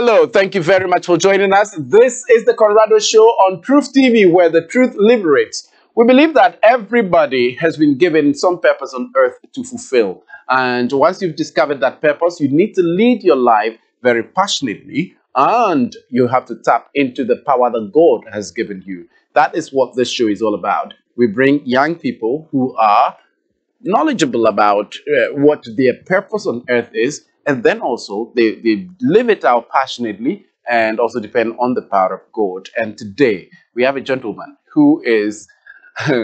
Hello, thank you very much for joining us. This is the Conrado Show on Truth TV, where the truth liberates. We believe that everybody has been given some purpose on earth to fulfill. And once you've discovered that purpose, you need to lead your life very passionately and you have to tap into the power that God has given you. That is what this show is all about. We bring young people who are knowledgeable about uh, what their purpose on earth is, and then also they, they live it out passionately and also depend on the power of God. And today we have a gentleman who is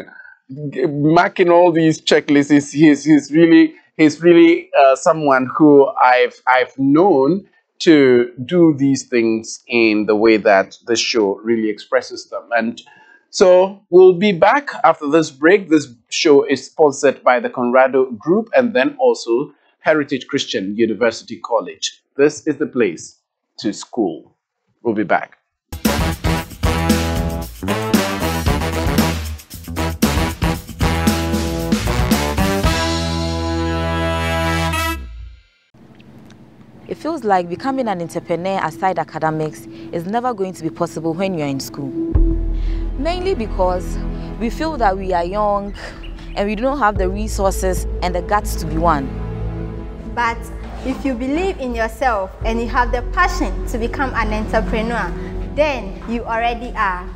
marking all these checklists. He's, he's really he's really uh, someone who I've I've known to do these things in the way that the show really expresses them. And so we'll be back after this break. This show is sponsored by the Conrado Group and then also Heritage Christian University College. This is the place to school. We'll be back. It feels like becoming an entrepreneur aside academics is never going to be possible when you're in school. Mainly because we feel that we are young and we don't have the resources and the guts to be one. But if you believe in yourself and you have the passion to become an entrepreneur, then you already are.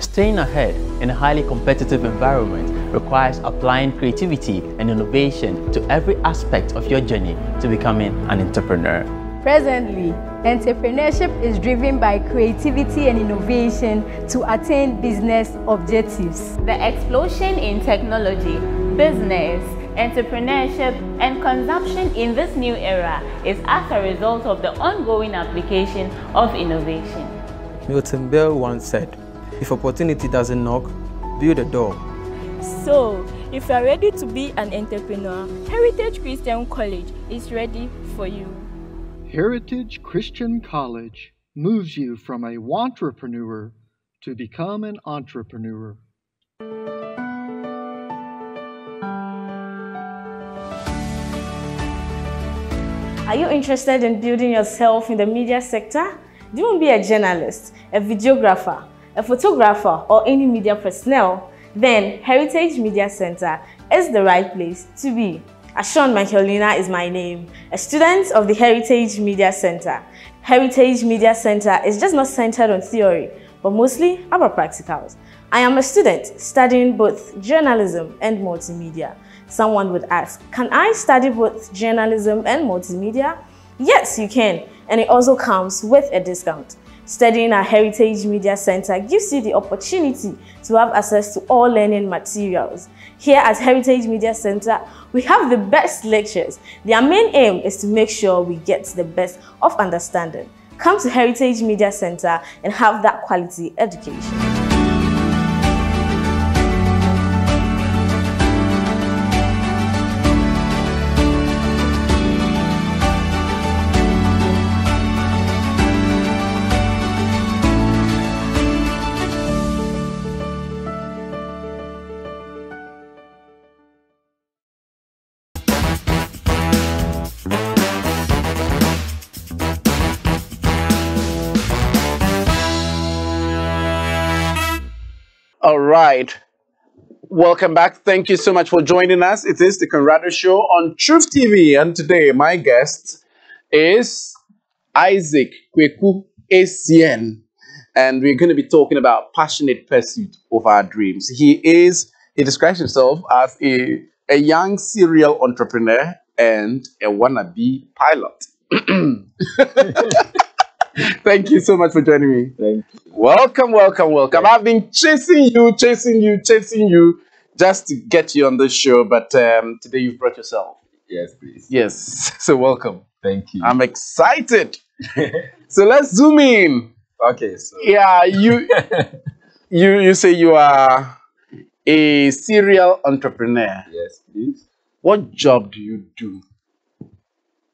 Staying ahead in a highly competitive environment requires applying creativity and innovation to every aspect of your journey to becoming an entrepreneur. Presently, entrepreneurship is driven by creativity and innovation to attain business objectives. The explosion in technology, business, entrepreneurship, and consumption in this new era is as a result of the ongoing application of innovation. Milton Berle once said, if opportunity doesn't knock, build a door. So, if you are ready to be an entrepreneur, Heritage Christian College is ready for you. Heritage Christian College moves you from a wantrepreneur to become an entrepreneur. Are you interested in building yourself in the media sector? Do you want to be a journalist, a videographer, a photographer, or any media personnel? Then Heritage Media Center is the right place to be. Ashon Michaelina is my name, a student of the Heritage Media Center. Heritage Media Center is just not centered on theory, but mostly about practicals. I am a student studying both journalism and multimedia. Someone would ask, can I study both journalism and multimedia? Yes, you can, and it also comes with a discount. Studying at Heritage Media Center gives you the opportunity to have access to all learning materials. Here at Heritage Media Center, we have the best lectures. Their main aim is to make sure we get the best of understanding. Come to Heritage Media Center and have that quality education. All right. Welcome back. Thank you so much for joining us. It is the Conrado Show on Truth TV. And today, my guest is Isaac Kwaku Essien. And we're going to be talking about passionate pursuit of our dreams. He is, he describes himself as a, a young serial entrepreneur and a wannabe pilot. Thank you so much for joining me. Thank you. Welcome, welcome, welcome. I've been chasing you, chasing you, chasing you just to get you on this show, but um, today you've brought yourself. Yes, please. Yes, so welcome. Thank you. I'm excited. so let's zoom in. Okay, so Yeah, you you you say you are a serial entrepreneur. yes, please. What job do you do?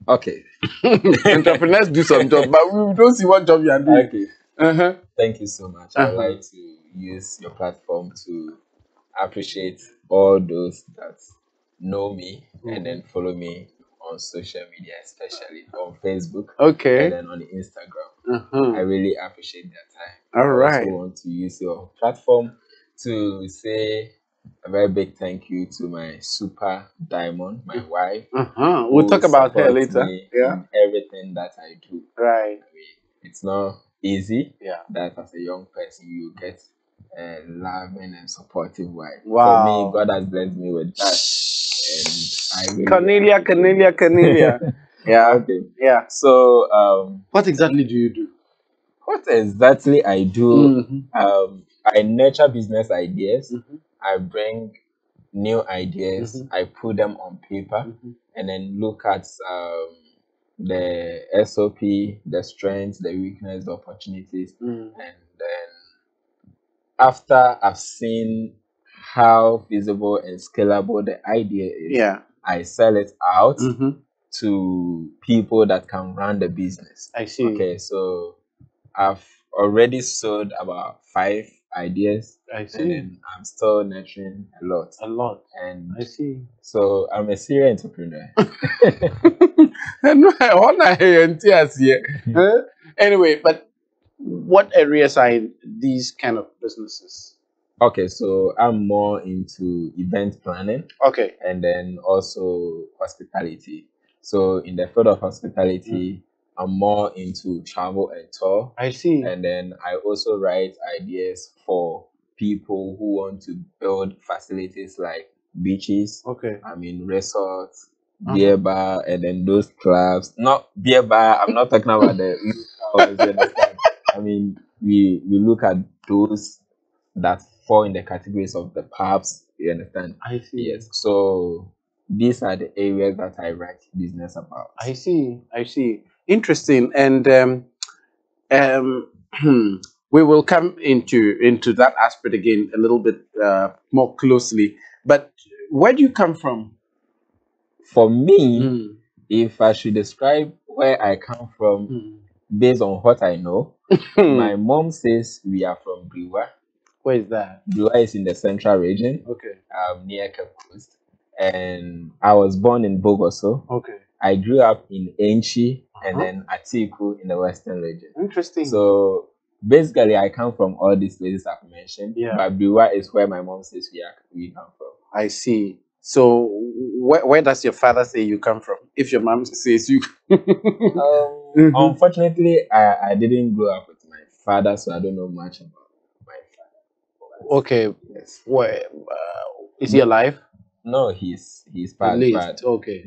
Okay. Entrepreneurs do some job, but we don't see what job you are doing. Okay. Uh-huh. Thank you so much. Uh-huh. I'd like to use your platform to appreciate all those that know me and then follow me on social media, especially on Facebook. Okay. And then on Instagram. Uh-huh. I really appreciate their time. All I right. also want to use your platform to say a very big thank you to my super diamond, my wife. Uh-huh. We'll talk about her later. me Yeah. in everything that I do. Right. It's not easy Yeah. that as a young person you get a loving and supportive wife. Wow. For me, God has blessed me with that. And I really Cornelia, Cornelia, Cornelia. yeah. Okay. Yeah. So um What exactly do you do? what exactly I do, Mhm. um, I nurture business ideas. Mhm. I bring new ideas. Mhm. I put them on paper, Mhm. and then look at um, the SOP, the strengths, the weakness, the opportunities, Mm. and then after I've seen how feasible and scalable the idea is, Yeah. I sell it out Mhm. to people that can run the business. I see. Okay, so I've already sold about five ideas, I and see. then I'm still nurturing a lot. A lot. And I see. so I'm a serial entrepreneur. no, I want to hear it, yes, yeah. Huh? Anyway, but what areas are these kind of businesses? okay, so I'm more into event planning Okay. and then also hospitality. So in the field of hospitality, mm. I'm more into travel and tour. I see. And then I also write ideas for people who want to build facilities like beaches, Okay. I mean resorts, Uh-huh. beer bar, and then those clubs. Not beer bar. I'm not talking about the. clubs, you understand? I mean, we we look at those that fall in the categories of the pubs. You understand? I see. Yes. So these are the areas that I write business about. I see. I see. Interesting. And um, um, we will come into into that aspect again a little bit uh, more closely. But where do you come from? For me, Mm. if I should describe where I come from Mm. based on what I know, my mom says we are from Briwa. Where is that? Briwa is in the central region, Okay. um, near Cape Coast. And I was born in Bogoso. Okay. I grew up in Enchi and Uh-huh. then Atiku in the western region. Interesting. So basically, I come from all these places I've mentioned. Yeah. But Briwa is where my mom says we, are, we come from. I see. So where, where does your father say you come from? If your mom says you. Um, Mhm. Unfortunately, I, I didn't grow up with my father, so I don't know much about my father. okay. Yes. Where uh, is he alive? No, he's he's passed, but Okay.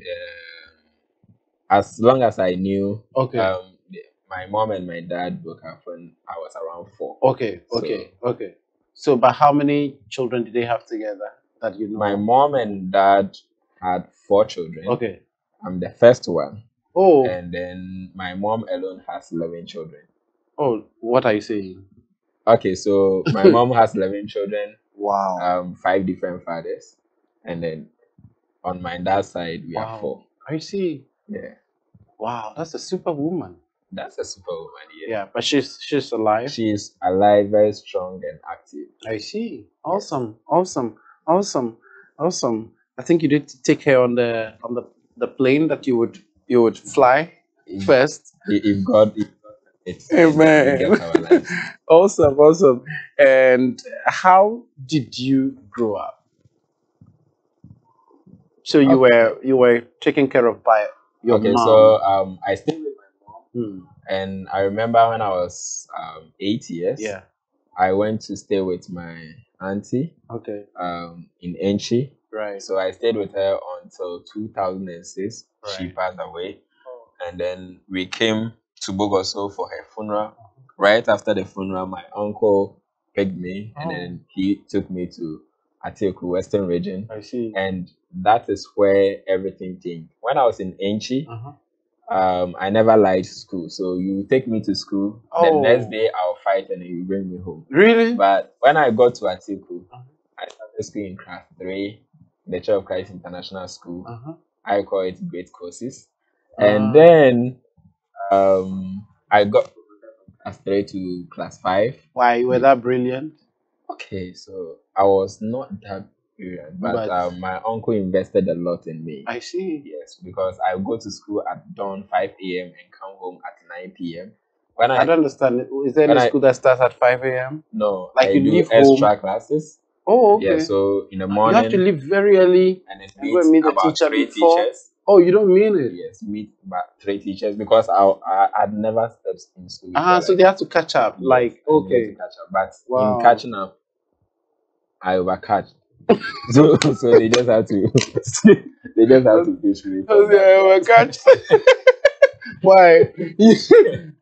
As long as I knew, Okay. um, my mom and my dad broke up when I was around four. Okay. Okay. Okay. So, but how many children did they have together that you know? My mom and dad had four children. Okay. I'm the first one, Oh. and then my mom alone has eleven children. Oh. What are you saying? Okay, so my mom has eleven children, Wow. um, five different fathers, and then on my dad's side we Wow. have four. I see. Yeah, Wow. That's a superwoman. that's a superwoman. Yeah. Yeah. But she's she's alive. she's alive, very strong and active. I see. Awesome. Awesome. Awesome. Awesome. I think you did take her on the on the the plane that you would you would fly If, first. if if God, if it's Amen. get our awesome, awesome. And how did you grow up? So you were you were taken care of by your okay, mom. so um, I stayed with my mom, Hmm, and I remember when I was um eight years. yeah. I went to stay with my auntie Okay. um in Enchi. Right. So I stayed with her until 2006. She passed away. And then we came to Bogoso for her funeral. Right after the funeral, my uncle picked me and Oh. then he took me to Atioku Western region. I see. And that is where everything changed. When I was in Enchi, Uh-huh. um, I never liked school. So you take me to school, oh. the next day I'll fight and you bring me home. Really? But when I got to Atiku, Uh-huh. I started school in class three, the Church of Christ International School. Uh-huh. I call it Great Courses. Ah. And then um, I got class three to class five. Why you were that brilliant? Okay, so I was not that period. But, But- um, my uncle invested a lot in me. I see. Yes, because I go to school at dawn 5 a.m. and come home at 9 p.m. When I, I don't understand. Is there any I- school that starts at 5 a.m.? no, Like I you do leave extra home- classes. Oh, okay. Yeah, so in the morning you have to leave very early. and go and meet the teacher three before. teachers. Oh, you don't mean it? Yes, meet about three teachers because I I had never stepped in school. Ah, so like, they have to catch up. Like, I to okay. catch up. But Wow. in catching up, I overcatch. so so they just have to they just have to push me. from Oh, that yeah, well, point. catch. Why?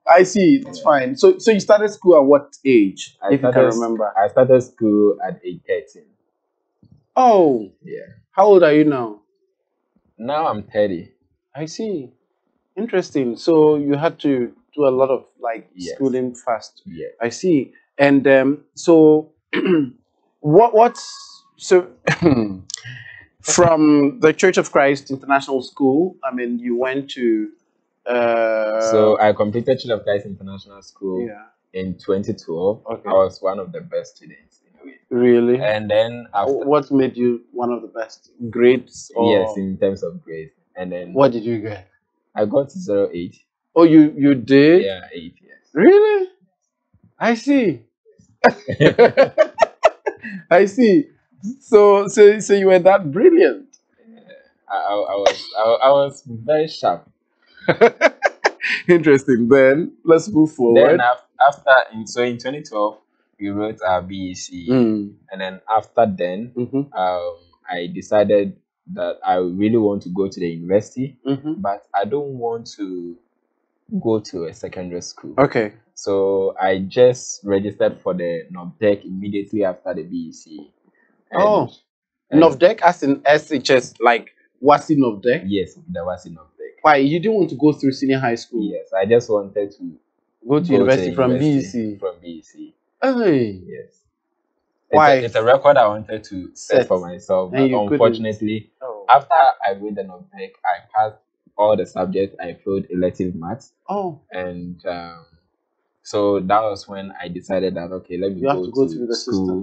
I see. It's fine. So, so you started school at what age? I if you can started, remember. I started school at age 13. Oh, Yeah. how old are you now? Now I'm 30. I see. Interesting. So you had to do a lot of like Yes. schooling fast. Yeah. I see. And um, so, what what's so from the Church of Christ International School? I mean, you went to. Uh, so I completed Church of Christ International School yeah, in 2012. Okay. I was one of the best students in a way. really. And then after, what made you one of the best grades? Or yes, in terms of grades. And then what did you get? I got zero eight. Oh, you you did? Yeah, eight years. Really? I see. I see. So so so you were that brilliant. I, I, I was I, I was very sharp. Interesting. Then let's move forward. Then af- after in so in 2012 we wrote our BEC, Mm. and then after then Mhm. um, I decided that I really want to go to the university, Mhm. but I don't want to go to a secondary school. Okay. So I just registered for the NOBTEC immediately after the BEC. And- Oh. and- Novdek as in SHS, like what's in Novdek? Yes, there was in NOBTEC. Why you didn't want to go through senior high school? Yes, I just wanted to Go to go university the from university BEC. From BEC. Hey. Yes. Why? It's a, it's a record I wanted to set, Set. for myself, but unfortunately, Oh. after I read the NOBTEC, I passed all the subjects. I failed elective maths, Oh. and um, so that was when I decided that okay, let me You have go, to go to through the school system.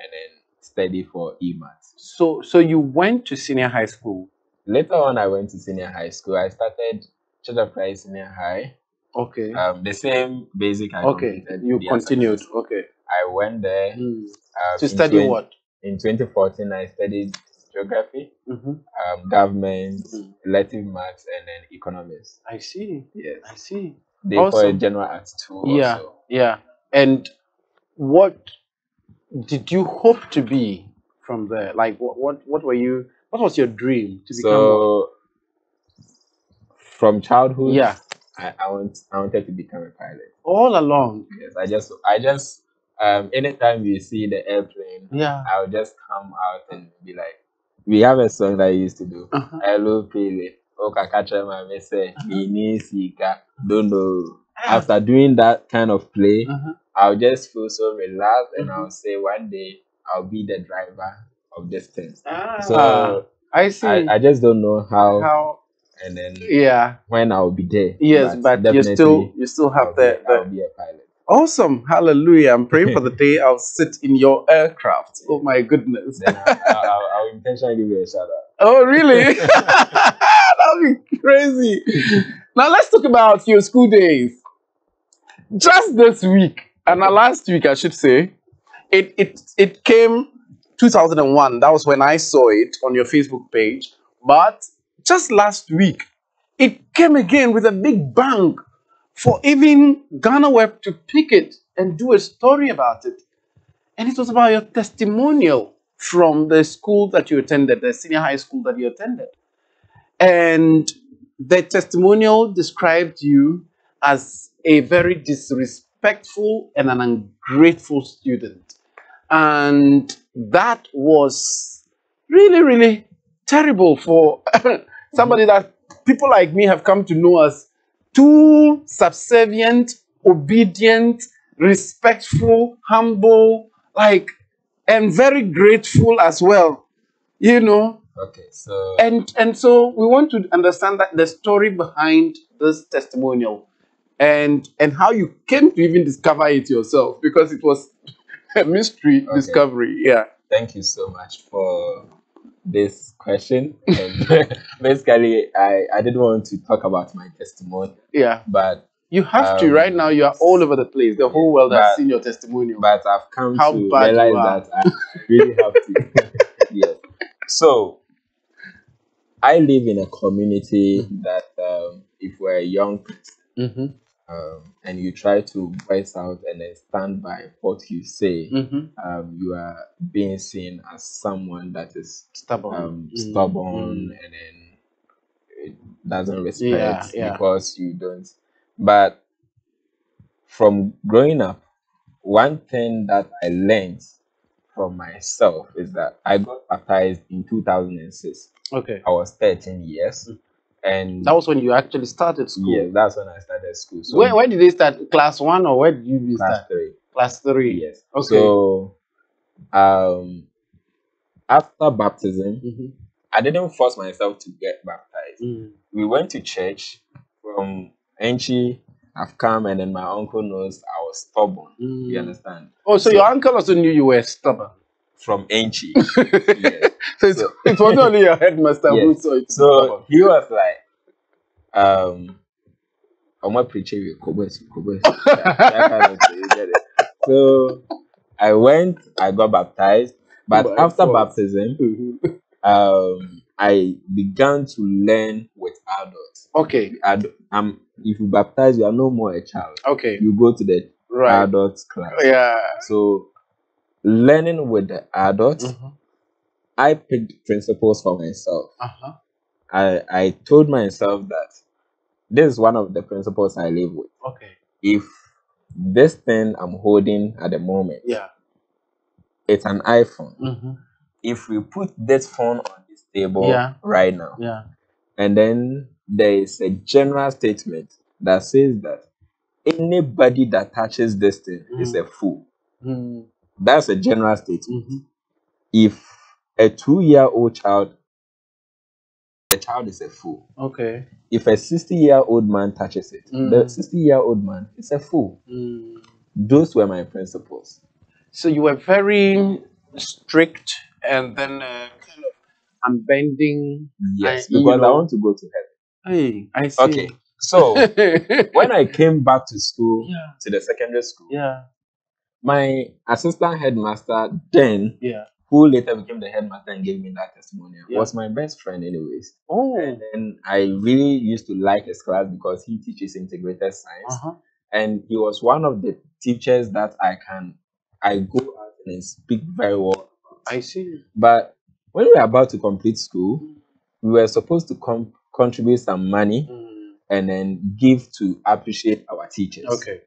and then study for e-maths. So so you went to senior high school. Later on, I went to senior high school. I started Church of Christ Senior High. Okay. Um, the same basic. I okay. You continued. SSS. Okay. I went there. Mm. um, To study 20 what? In 2014, I studied geography, hmm um, government, Mm. elective maths, and then economics. I see. Yes. I see. They call it general arts too. Yeah. Also. Yeah. And what did you hope to be from there? Like what what what were you what was your dream to become? So from childhood, Yeah. I, I want I wanted to become a pilot. All along. Yes, I just I just um anytime you see the airplane, Yeah. I'll just come out and be like, we have a song that I used to do. Uh-huh. Hello, Pele. Okay, catch my message. Sika. Don't know. After doing that kind of play, Uh-huh. I'll just feel so relaxed and Mm-hmm. I'll say one day I'll be the driver of this thing. Ah, So I see. I, I just don't know how, How and then yeah. when I'll be there. Yes, but, you still you still I'll have be, the, I'll be a pilot. awesome hallelujah. I'm praying for the day I'll sit in your aircraft. Oh my goodness. I'll, I'll, I'll, I'll intentionally give you a shout out. Oh, really? That'd be crazy. Now let's talk about your school days. Just this week, and last week, I should say, it it it came 2001. That was when I saw it on your Facebook page. But just last week, it came again with a big bang for even Ghana Web to pick it and do a story about it. And it was about your testimonial from the school that you attended, the senior high school that you attended. And the testimonial described you as a very disrespectful and an ungrateful student. And that was really, really terrible for somebody that people like me have come to know as too subservient, obedient, respectful, humble, like, and very grateful as well. You know, Okay, so and and so we want to understand that the story behind this testimonial and and how you came to even discover it yourself because it was a mystery Okay. discovery yeah thank you so much for this question. And basically, I, I didn't want to talk about my testimony, Yeah. but You have to. Um, Right now, you are all over the place. The whole world has seen your testimonial. but I've come How to realize that I really have to. yes. So, I live in a community that um, if we're a young person Mm-hmm. um, and you try to voice out and then stand by what you say, Mm-hmm. um, you are being seen as someone that is Stubborn. um, Mm, stubborn and then it doesn't respect Yeah, yeah. because you don't. But from growing up, one thing that I learned from myself is that I got baptized in 2006. Okay. I was 13 years, and That was when you actually started school. yes, that's when I started school. So Where, where did they start? Class one or where did you start? class start? three. Class three. Yes. Okay. So, um, after baptism, Mhm. I didn't force myself to get baptized. Mm. We went to church from Enchi. I've come, and then my uncle knows I was stubborn. You Mm. understand? Oh, so, your uncle also knew you were stubborn. From Enchi. yes. So, it's, So- it was only your headmaster who saw it. So he was like, um, I'm not preaching with Kobus, Kobus. That, that kind of thing, you get it? So I went, I got baptized, but after baptism, Mhm. um, I began to learn with adults. Okay. Ad- um, if you baptize, you are no more a child. Okay. You go to the Right. adults class. Yeah. So learning with the adults, Mhm. I picked principles for myself. Uh-huh. I, I told myself that this is one of the principles I live with. Okay. If this thing I'm holding at the moment, Yeah. it's an iPhone. Mm-hmm. If we put this phone on this table Yeah. right now, Yeah. and then there is a general statement that says that anybody that touches this thing is a fool. Mm. That's a general statement. Mhm. If a two year old child, the child is a fool. Okay. If a 60 year old man touches it, Mm. the 60 year old man is a fool. Mm. Those were my principles. So you were very strict and then uh, kind of unbending. Yes, because I want to go to heaven. Hey, I see. Okay, so when I came back to school, Yeah. to the secondary school, yeah. My assistant headmaster then, Yeah. who later became the headmaster and gave me that testimonial, Yeah. was my best friend, anyways. Oh. And then I really used to like his class because he teaches integrated science. Uh-huh. and he was one of the teachers that I can I go out and speak very well. I see. But when we were about to complete school, we were supposed to com- contribute some money Mm. and then give to appreciate our teachers. Okay.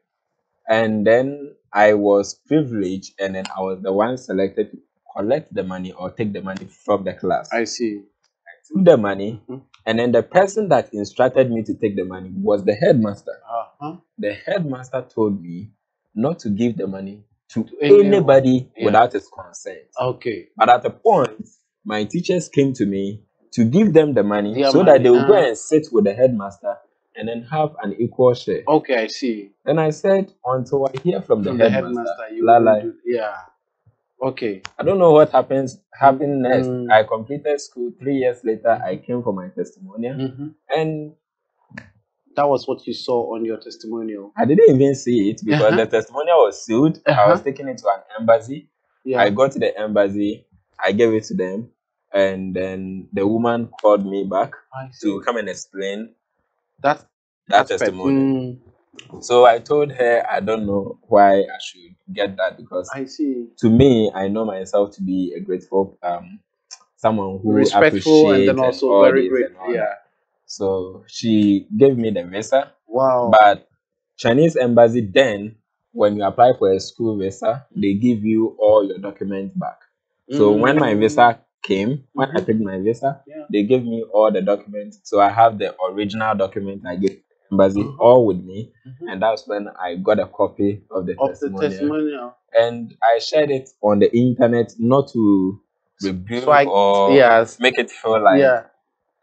And then I was privileged, and then I was the one selected to collect the money or take the money from the class. I see. I took the money, Mhm. and then the person that instructed me to take the money was the headmaster. Uh-huh. the headmaster told me not to give the money to, anyone. anybody Yeah. without his consent. Okay. But at a point, my teachers came to me to give them the money Their so money, that they would go ah. and sit with the headmaster and then have an equal share. Okay, I see. Then I said, until I hear from the From the headmaster, headmaster, you do- yeah. Okay. I don't know what happens happened next. Mm. I completed school three years later. I came for my testimonial, hmm and That was what you saw on your testimonial. I didn't even see it because Uh-huh. the testimonial was sealed. I was Uh-huh. taking it to an embassy. Yeah. I got to the embassy, I gave it to them, and then the woman called me back to come and explain That that aspect. testimony. Mm, So I told her I don't know why I should get that because I see. to me I know myself to be a grateful um someone who Respectful and appreciates then also all very this great. and all Yeah. So she gave me the visa, Wow. but Chinese embassy then when you apply for a school visa, they give you all your documents back. So when my visa came, when I picked my visa, Yeah. they gave me all the documents. So I have the original document I gave embassy Mhm. all with me, Mhm. and that's when I got a copy of the of the testimonial. testimonial. And I shared it on the internet not to rebuke So I- or yes. make it feel like yeah.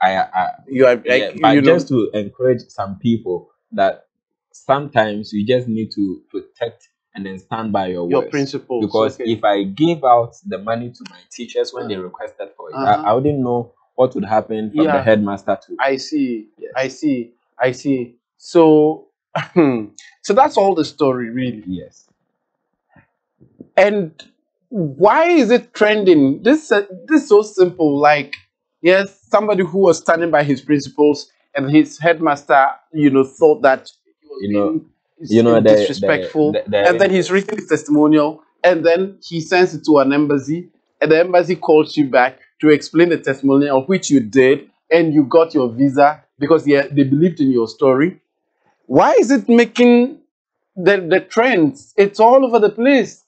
I, I You are like yeah, but you know. just to encourage some people that sometimes you just need to protect and then stand by your Your words. principles, Because okay. if I give out the money to my teachers when they requested for it, Uh-huh. I, I wouldn't know what would happen from Yeah. the headmaster to I see. I see. I see. So, so that's all the story, really. yes. And why is it trending? This uh, this is so simple. Like, yes, somebody who was standing by his principles, and his headmaster, you know, thought that You know, you know the, disrespectful, the, the- and then he's written his testimonial, and then he sends it to an embassy, and the embassy calls you back to explain the testimonial, which you did, and you got your visa because they, they believed in your story. Why is it making the, the trends? It's all over the place.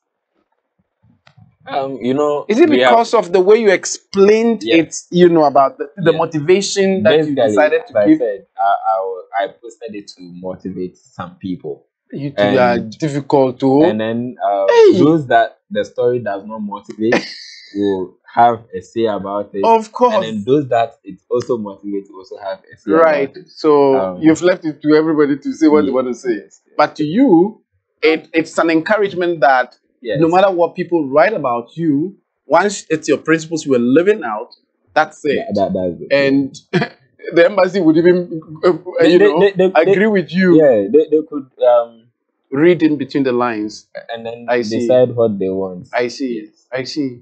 Um, you know, Is it we have- because of the way you explained Yeah. it, you know, about the, the Yeah. motivation that you decided to I give? said, I, I, I posted it to motivate some people. You two are difficult to. And then uh, Hey! those that the story does not motivate will have a say about it. Of course. And then those that it also motivates also have a say Right. about it. So Um, you've left it to everybody to say what they want to say. yes, yes. But to you, it, it's an encouragement that Yes. no matter what people write about you, once it's your principles you are living out, that's it. That, that, that's it. and the embassy would even, uh, They- you know, they- they- agree with you. yeah, they, they could um, Read in between the lines. and then I see. decide what they want. I see. I see.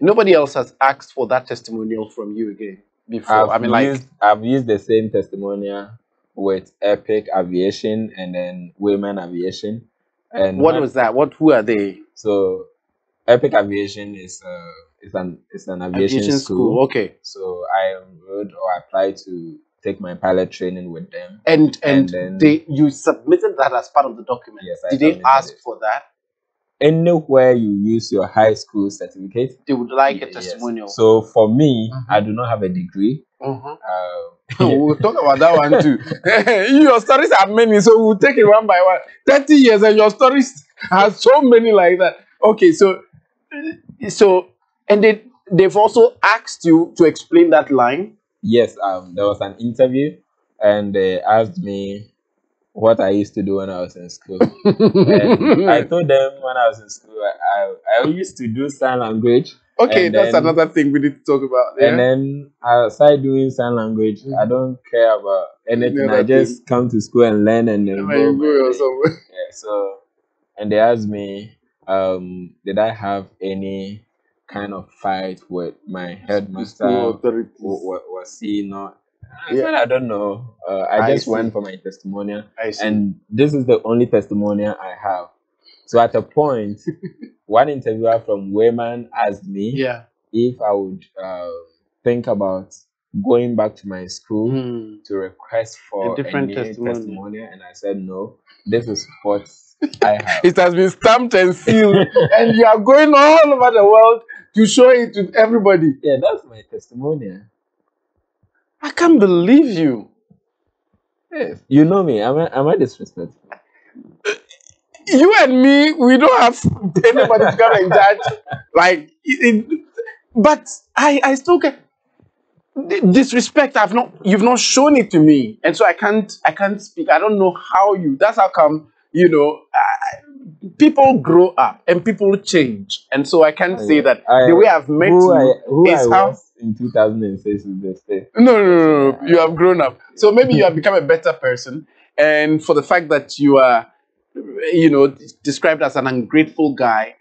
Nobody else has asked for that testimonial from you again before. I've I mean, like, used, I've used the same testimonial with Epic Aviation and then Wayman Aviation. And what was that? What? Who are they? So, Epic Aviation is uh is an is an aviation, Aviation school. school. Okay. So I enrolled or applied to take my pilot training with them. And and, And then- they you submitted that as part of the document. Yes, I Did they ask it. for that? Anywhere you use your high school certificate, They would like a yes. testimonial. So for me, Mhm. I do not have a degree. Mhm. Um, we'll talk about that one too. your stories are many, so we'll take it one by one. 30 years and your stories are so many like that. Okay, so so and they they've also asked you to explain that line. yes, um, there was an interview, and they asked me what I used to do when I was in school. I told them when I was in school, I, I, I used to do sign language. Okay, and that's then- another thing we need to talk about. Yeah? And then outside doing sign language, I don't care about anything. Any I just come to school and learn and then go. go or somewhere. Yeah, so and they asked me, um, did I have any kind of fight with my headmaster? School authorities. W- w- was he not? I Yeah. said I don't know. Uh, I I just see. went for my testimonial, I see. and this is the only testimonial I have. So at a point, one interviewer from Wayman asked me yeah. if I would uh, think about going back to my school Hmm. to request for A different testimonial. testimonial, and I said no. This is what I have. It has been stamped and sealed, and you are going all over the world to show it to everybody. yeah, that's my testimonial. I can't believe you. Yes. You know me. Am I am I disrespectful? You and me, we don't have anybody to come and judge. Like, it, it- but I, I still get disrespect. I've not, you've not shown it to me, and so I can't, I can't speak. I don't know how you. That's how come, you know, I, people grow up and people change, and so I can't say that I- the way I've met you I, who is I how. was in 2006 is the same. No, no, no, no, you have grown up. So maybe you have become a better person. And for the fact that you are, you know, described as an ungrateful guy,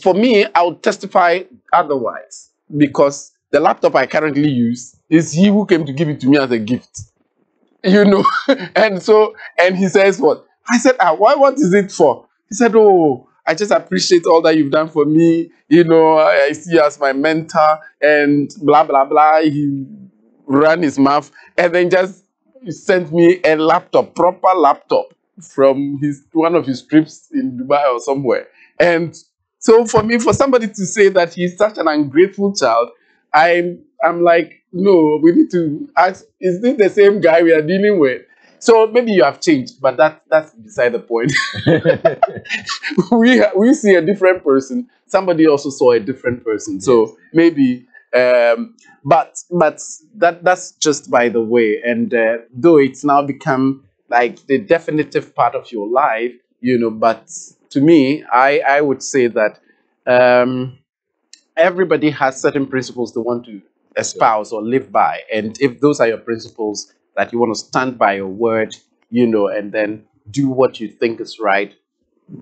for me, I would testify otherwise because the laptop I currently use is he who came to give it to me as a gift. You know, and so, and he says, What? I said, ah, why, what is it for? He said, Oh, I just appreciate all that you've done for me. You know, I, I see you as my mentor, and blah, blah, blah. He ran his mouth and then just sent me a laptop, proper laptop from his one of his trips in Dubai or somewhere. And so for me, for somebody to say that he's such an ungrateful child, I'm I'm like, no, we need to ask, is this the same guy we are dealing with? So maybe you have changed, but that that's beside the point. we we see a different person. Somebody also saw a different person. So maybe, um, but but that that's just by the way. And uh, though it's now become like the definitive part of your life, you know, but to me, I, I would say that um, everybody has certain principles they want to espouse or live by. And if those are your principles that you want to stand by your word, you know, and then do what you think is right,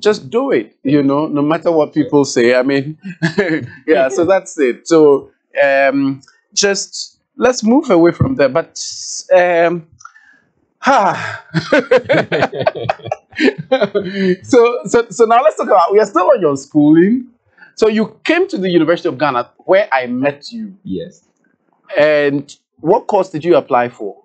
just do it, you know, no matter what people say. I mean, yeah, so that's it. So um, just let's move away from there. But um, ha. so, so, so now let's talk about. We are still on your schooling. So you came to the University of Ghana, where I met you. Yes. And what course did you apply for?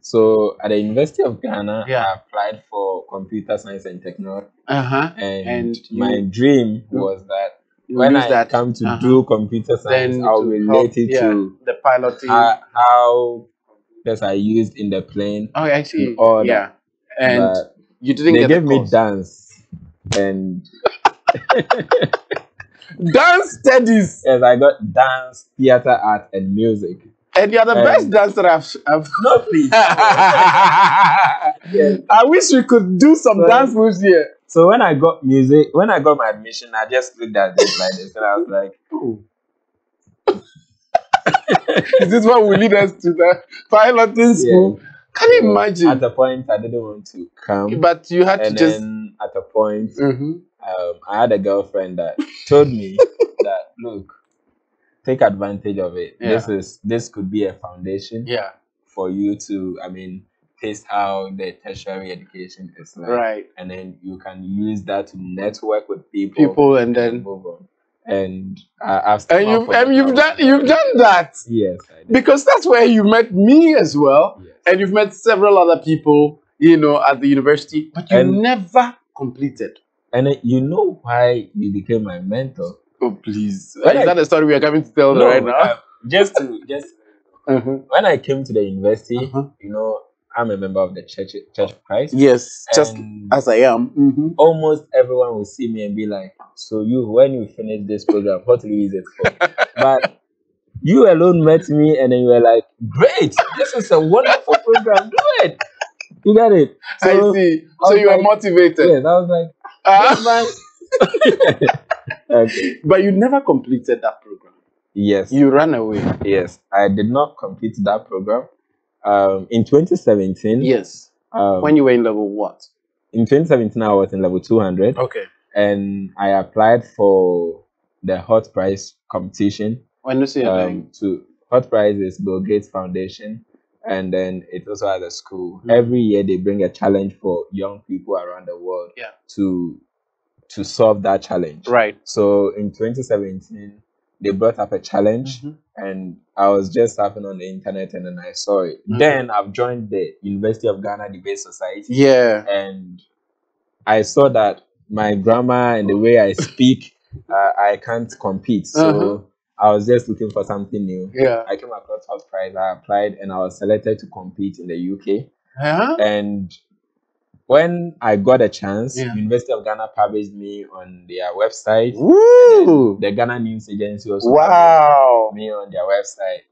So at the University of Ghana, Yeah. I applied for computer science and technology. Uh huh. And, And you- my dream was that when I that, come to uh-huh. do computer science, Then I'll relate help- it yeah, to the piloting. how, how computers are used in the plane. oh, I see. all Yeah, and But you didn't they get gave the me dance and dance studies, yes, I got dance, theater art, and music. and you're the best dancer I've. I've No, please. I wish we could do some Well- dance moves here. So when I got music, when I got my admission, I just looked at this like this, and I was like, Ooh. Is this what will lead us to the piloting school? Can you So imagine? At the point, I didn't want to come, but you had to and just. at a point, Mhm. um, I had a girlfriend that told me that look, take advantage of it. This is this could be a foundation Yeah. for you to, I mean, taste how the tertiary education is like, Right. and then you can use that to network with people, People and then. move on. And I, I've And you've and you've done you've done that Yes, because that's where you met me as well, Yes. and you've met several other people, you know, at the university, but you And- never completed. And you know why you became my mentor. Oh please, When is I- that a story we are coming to tell No, right now? uh, just to just Uh-huh. when I came to the university, Uh-huh. you know, I'm a member of the Church Church of Christ. Yes, just as I am. Mhm. almost everyone will see me and be like, "So you, when you finish this program, what will you use it for?" but you alone met me, and then you were like, "Great, this is a wonderful program. Do it." You got it. I see. So was you were like- motivated. Yes, I was like, Ah, okay. but you never completed that program. Yes. You ran away. Yes, I did not complete that program. Um, in 2017, Yes. um, When you were in level what? in 2017, I was in level 200, Okay. and I applied for the Hult Prize competition. When you say Um, to Hult Prize is Bill Gates Foundation, and then it also has a school. Mhm. Every year, they bring a challenge for young people around the world Yeah. to to solve that challenge. right. So in 2017, they brought up a challenge, Mhm. and I was just surfing on the internet, and then I saw it. Mhm. Then I've joined the University of Ghana Debate Society, Yeah. and I saw that my grammar and the way I speak, uh, I can't compete. So Uh-huh. I was just looking for something new. Yeah. I came across Hult Prize. I applied, and I was selected to compete in the UK. Huh? And when I got a chance, Yeah. University of Ghana published me on their website. The Ghana News Agency also Wow. published me on their website.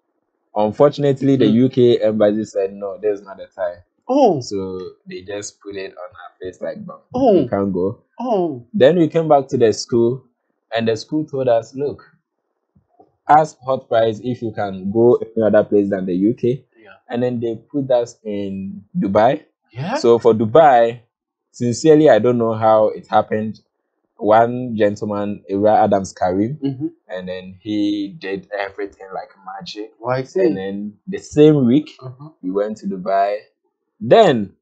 Unfortunately, the Mm. UK embassy said no, there's not the time. Oh. So they just put it on our face like, "Bam, Oh. you can't go." Oh. Then we came back to the school, and the school told us, "Look, ask Hult Prize if you can go any other place than the UK." Yeah. And then they put us in Dubai. Yeah. So for Dubai, sincerely, I don't know how it happened. One gentleman, Ira Adams Karim, Mhm. and then he did everything like magic. Why And say? then the same week, Uh-huh. we went to Dubai. Then,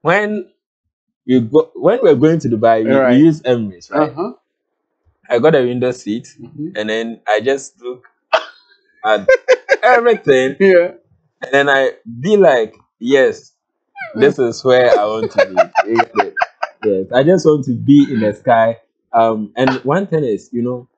when you go, when we're going to Dubai, we, Right. we used Emirates, right? Uh-huh. I got a window seat, Mhm. and then I just look at everything, Yeah. and then I be like, yes, this is where I want to be. You get it? Yes, I just want to be in the sky. Um, and one thing is, you know,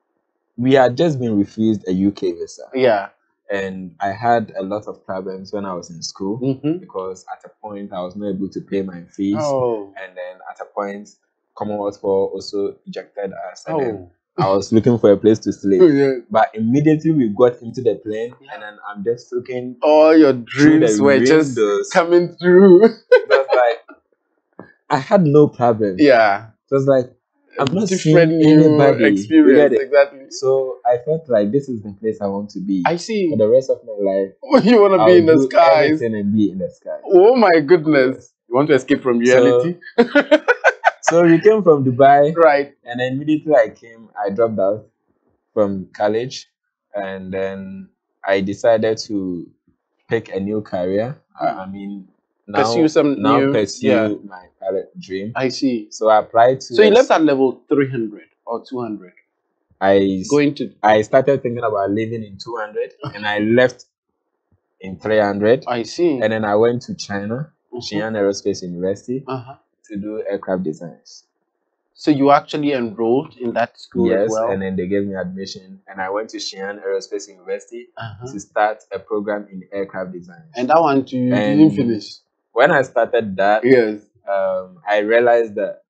we had just been refused a UK visa, Yeah. and I had a lot of problems when I was in school Mm-hmm. because at a point I was not able to pay my fees, Oh. and then at a point Commonwealth Hall also ejected us, and then Oh. I was looking for a place to sleep. Oh, yeah. But immediately we got into the plane, and then I'm just looking All your dreams were just coming through. Was like I had no problem. yeah. Was like I'm not different seeing anybody. Experience. Exactly. So I felt like this is the place I want to be. I see. For the rest of my life, you want to be in the skies. and be in the sky. Oh my goodness. You want to escape from reality? So we came from Dubai, right. and then immediately I came, I dropped out from college, and then I decided to pick a new career. I, I mean, now, Pursue some now new- pursue yeah. my pilot dream. I see. So I applied to. So you left at level 300 or 200. I Going to. I started thinking about living in 200, and I left in 300. I see. And then I went to China, Mhm. Xi'an Aerospace University, Uh-huh. To do aircraft designs. So you actually enrolled in that school yes, as well? and then they gave me admission, and I went to Xi'an Aerospace University Uh-huh. to start a program in aircraft design. And that one too, you And didn't finish. When I started that, Yes. um, I realized that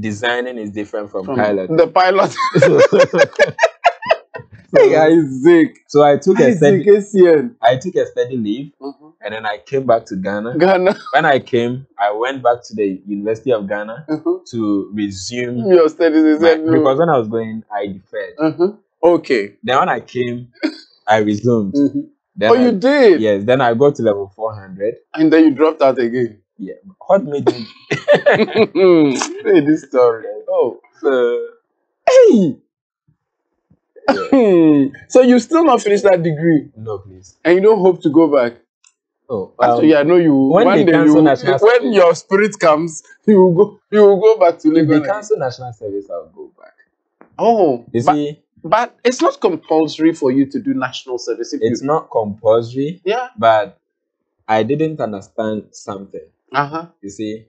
designing is different from, From pilot. The pilot. So- hey, Isaac. so I took a Isaac Essien. I took a steady leave, Mhm. And then I came back to Ghana. Ghana. When I came, I went back to the University of Ghana Uh-huh. to resume Your studies my, because when I was going, I deferred. Uh-huh. Okay. Then when I came, I resumed. Mhm. Then Oh, I, you did? Yes. Then I got to level four hundred. And then you dropped out again. Yeah. What made you? hey, this story. Oh. So, Hey! so you still not finished that degree no, please. And you don't hope to go back? Oh, Actually, I know you. when one day you, national when service- your spirit comes, you will go. You will go back to if they cancel national service, I'll go back. Oh, You but, see, but it's not compulsory for you to do national service. It's you, not compulsory, yeah. but I didn't understand something. Uh huh. You see,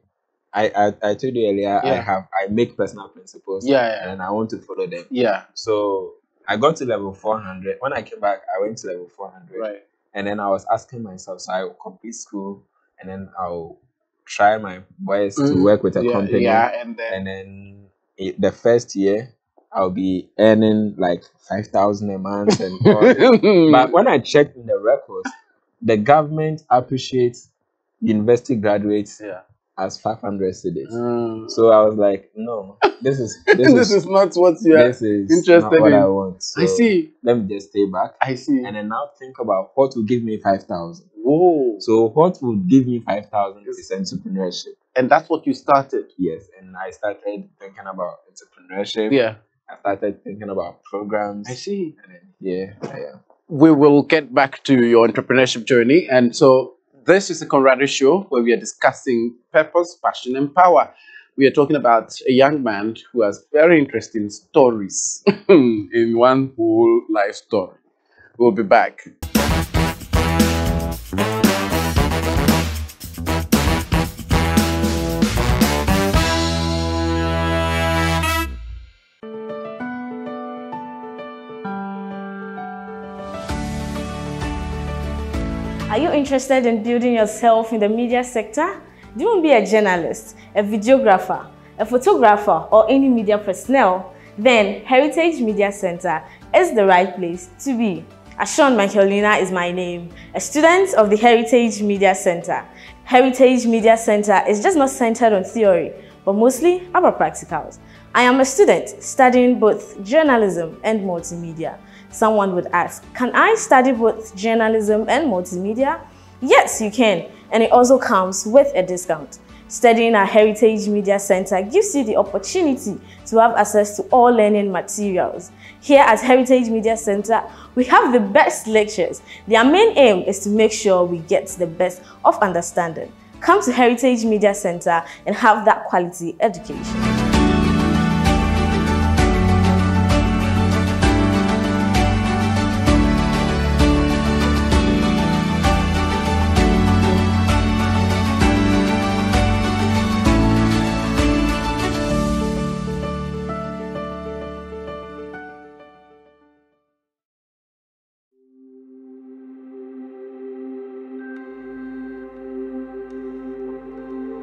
I I, I told you earlier. Yeah. I have I make personal principles. Yeah, yeah. and I want to follow them. Yeah. So I got to level four hundred. When I came back, I went to level four hundred. Right. And then I was asking myself, so I will complete school and then I'll try my best to Mhm. work with a yeah, company. Yeah, and then And then it, the first year, I'll be earning like 5,000 a month. And. But when I checked in the records, the government appreciates university graduates yeah. As 500 cedis. Mm. So I was like, no, this is this, this, is, is not what you are this is interested in. I want. I see. Let me just stay back I see. and then now think about what will give me 5,000. Whoa. So what would give me 5,000 is entrepreneurship. and that's what you started. Yes, and I started thinking about entrepreneurship. Yeah. I started thinking about programs. I see. And then yeah, am. we will get back to your entrepreneurship journey. And so, this is the Conrado Show where we are discussing purpose, passion, and power. We are talking about a young man who has very interesting stories in one whole life story. We'll be back. Interested in building yourself in the media sector? Do you want to be a journalist, a videographer, a photographer, or any media personnel? Then Heritage Media Center is the right place to be. Ashon Michaelina is my name, a student of the Heritage Media Center. Heritage Media Center is just not centered on theory, but mostly about practicals. I am a student studying both journalism and multimedia. Someone would ask, can I study both journalism and multimedia? Yes, you can, and it also comes with a discount. Studying at Heritage Media Center gives you the opportunity to have access to all learning materials. Here at Heritage Media Center, we have the best lectures. Their main aim is to make sure we get the best of understanding. Come to Heritage Media Center and have that quality education.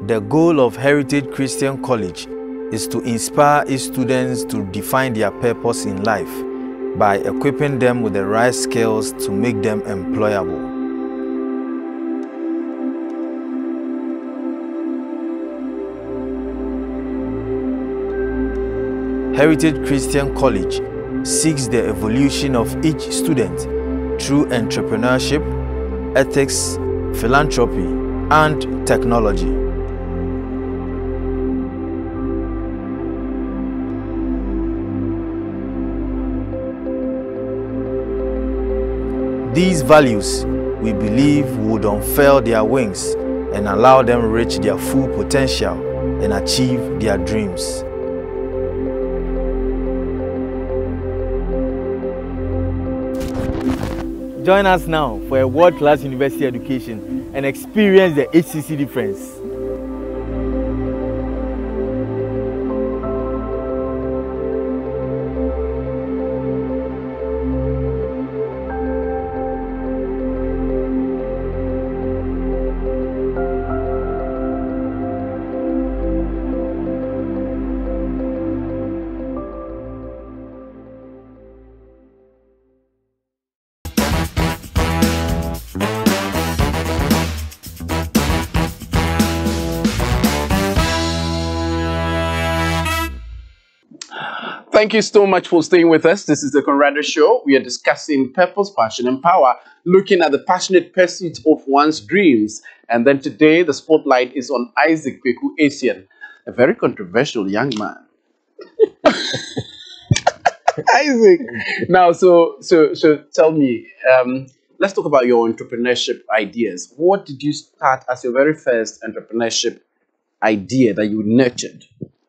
The goal of Heritage Christian College is to inspire its students to define their purpose in life by equipping them with the right skills to make them employable. Heritage Christian College seeks the evolution of each student through entrepreneurship, ethics, philanthropy, and technology. These values, we believe, would unfurl their wings and allow them reach their full potential and achieve their dreams. Join us now for a world-class university education and experience the HCC difference. Thank you so much for staying with us. This is the Conrado Show. We are discussing purpose, passion, and power, looking at the passionate pursuit of one's dreams. And then today, the spotlight is on Isaac Kwaku Essien, a very controversial young man. Isaac. Now, so so so tell me, um, let's talk about your entrepreneurship ideas. What did you start as your very first entrepreneurship idea that you nurtured?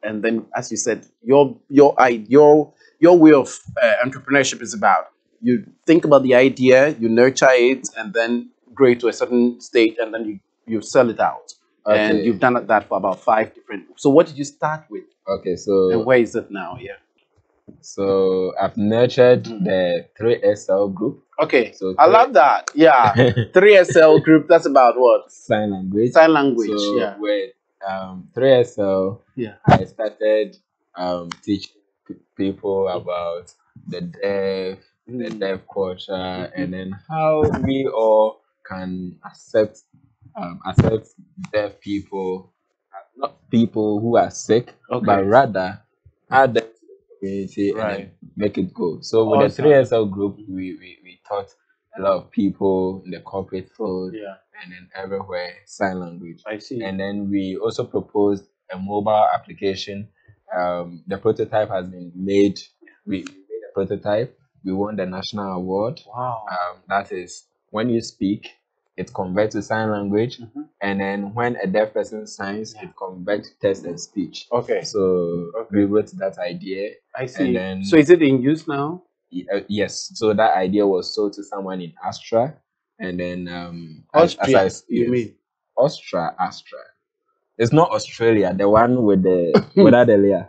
And then as you said your your your your way of uh, entrepreneurship is about you think about the idea you nurture it and then grow it to a certain state and then you you sell it out. Okay. and you've done that for about five different so what did you start with? Okay, so and where is it now? Yeah. So I've nurtured the 3SL group. okay. So i love that. Yeah. 3sl group that's about what? Sign language. sign language So yeah. with um 3SL, yeah I started um teaching p- people about the deaf, the Mm. deaf culture, and then how we all can accept um accept deaf people, not people who are sick, Okay. but rather add them to the community and Right. then make it go. So with Awesome. the 3SL group, we, we, we taught a lot of people in the corporate field yeah and then everywhere sign language. i see And then we also proposed a mobile application. Um, the prototype has been made. We made a prototype. We won the national award. wow Um, that is when you speak, it converts to sign language, Mhm. and then when a deaf person signs, it converts to text and speech. okay So we wrote that idea. i see then- so is it in use now uh, yes, so that idea was sold to someone in Astra, and then um, as- as austria you mean Astra, Astra. It's not Australia, the one with the with the layer.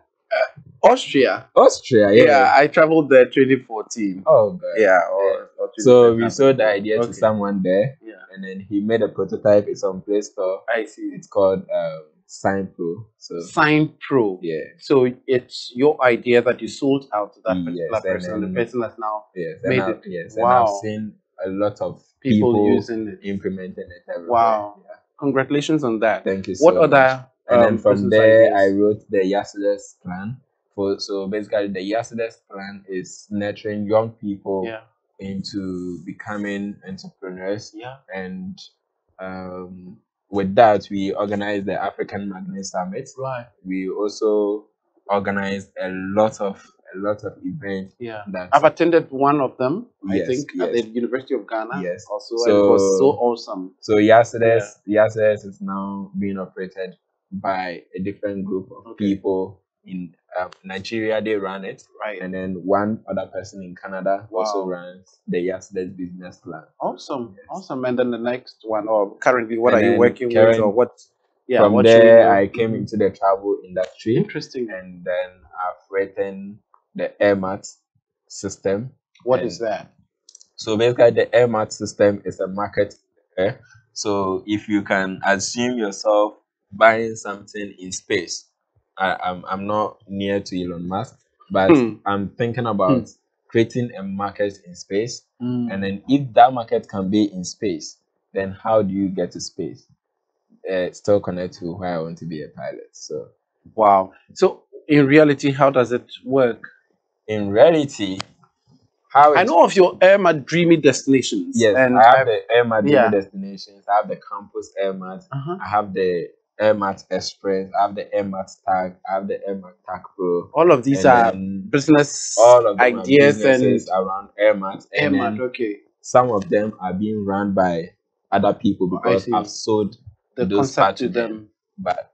austria Austria, yeah. yeah i traveled there 2014 Oh god. yeah or, or So we sold the idea Okay. to someone there, yeah and then he made a prototype. It's on Play Store. i see It's called um, Sign Pro. So sign pro yeah, so it's your idea that you sold out to that particular person and the person has now yes, Made I, it. yes, Wow. and I've seen a lot of people, people, using it implementing it everywhere. Wow. Yeah. congratulations on that Thank you. what so much. other and then um, from business there I wrote the Yasudes plan. For so basically the Yasudes plan is nurturing young people yeah into becoming entrepreneurs yeah and um, with that we organized the African Magnet Summit. right We also organized a lot of a lot of events yeah that I've attended one of them I Yes, think at the University of Ghana Yes. also and it was so So- awesome So Yasudes, Yasudes is now being operated by a different group of Okay. people in uh, Nigeria. They run it, right and then one other person in Canada also runs the Yasudes business plan. awesome Yes. awesome and then the next one or currently what And are you working with or what yeah From there? I came into the travel industry, interesting and then I've written the AirMat system. What and is that So basically, the AirMat system is a market. eh? So if you can assume yourself buying something in space, I, I'm I'm not near to Elon Musk, but Hmm. I'm thinking about creating a market in space. Mm. And then if that market can be in space, then how do you get to space? Uh, still connect to why I want to be a pilot. So Wow. So in reality, how does it work? In reality, how I know of your Airmat dreamy destinations. Yes, and I have I've- the Airmat yeah. destinations. I have the campus Airmat. Uh-huh. I have the Airmat Express. I have the Airmat Tag. I have the Airmat Tag Pro. all of these and are business all of them ideas and businesses around Airmat. And Airmat. then Okay, some of them are being run by other people because see. I've sold the those concept to to them. But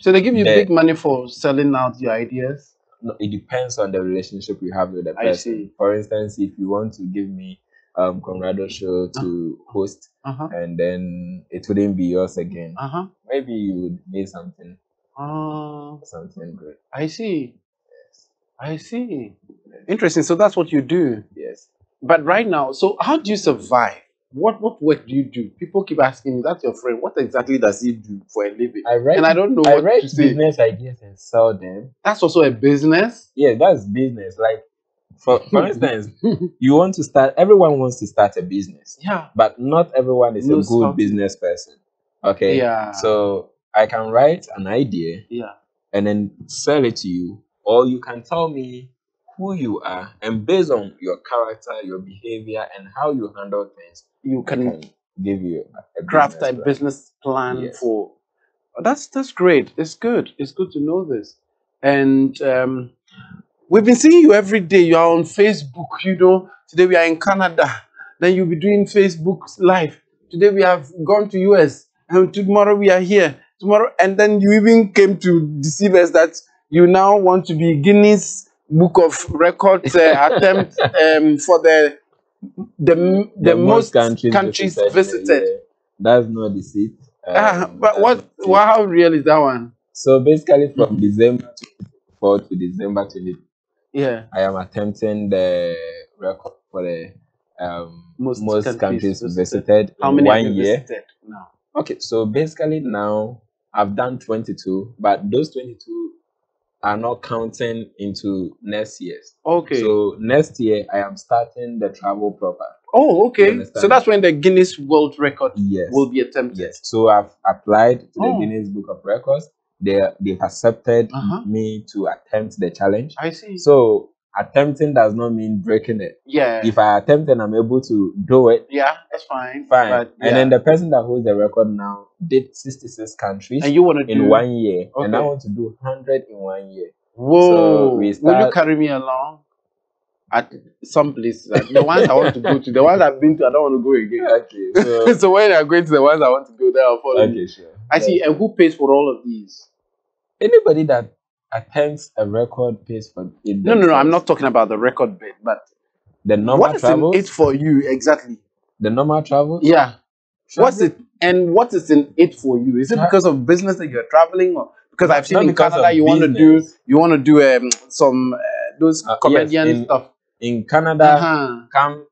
So they give you The- big money for selling out your ideas. It depends on the relationship you have with the person. For instance, if you want to give me um Conrado show to host, Uh-huh. and then it wouldn't be yours again. Uh huh. Maybe you would need something Uh, something good. I see. Yes. I see. Interesting. So that's what you do. Yes. But right now, so how do you survive? What what work do you do? People keep asking me, that's your friend. What exactly does he do for a living? I write and I don't know I what write to say. business ideas and sell them. That's also a business. Yeah, that's business. Like for for instance, you want to start everyone wants to start a business. Yeah. But not everyone is Knows a good to- business person. Okay. Yeah. So I can write an idea Yeah. and then sell it to you, or you can tell me who you are, and based on your character, your behavior, and how you handle things, You can can give you a, business a plan. business plan Yes. for Oh, that's that's great. It's good. It's good to know this. And um, we've been seeing you every day. You are on facebook you know. Today we are in canada. Then you'll be doing facebook live. Today we have gone to us and tomorrow we are here. Tomorrow and then you even came to deceive us that you now want to be guinness book of records uh, attempt um, for the the, the, most countries, visited, in a year. That's not deceit. Ah, Um, but what? Well, how real is that one? So basically, from December 24 to December 20, Yeah. I am attempting the record for the um, Most most, countries countries, visited. visited, How in many one year. visited now? Okay, so basically now I've done 22, but those 22 are not counting into next year's. Okay. So next year I am starting the travel proper. Oh, okay. So that's when the Guinness World Record Yes. will be attempted. Yes. So I've applied to the Oh. Guinness Book of Records. They they've accepted Uh-huh. me to attempt the challenge. I see. So attempting does not mean breaking it. Yeah. If I attempt and I'm able to do it, yeah, that's fine. fine. But, And then the person that holds the record now did 66 countries and you want to in do one year, and I want to do 100 in one year. Whoa! So we Will you carry me along? At some places, like the ones I want to go to, the ones I've been to, I don't want to go again. Okay, so so when I'm going to the ones I want to go, there I'll follow you. okay, sure. I see. And who pays for all of these? Anybody that attempts a record pays for it. No, no, no. I'm not talking about the record bit, but The normal what is in it for you exactly? The normal travel. Yeah. What's it and what is in it for you? Is it Tra- because of business that you're traveling, or because I've seen Not in because Canada of you want to do business. you want to do um, some uh, those Uh, yes, comedian in- stuff? in Canada? Uh-huh. Come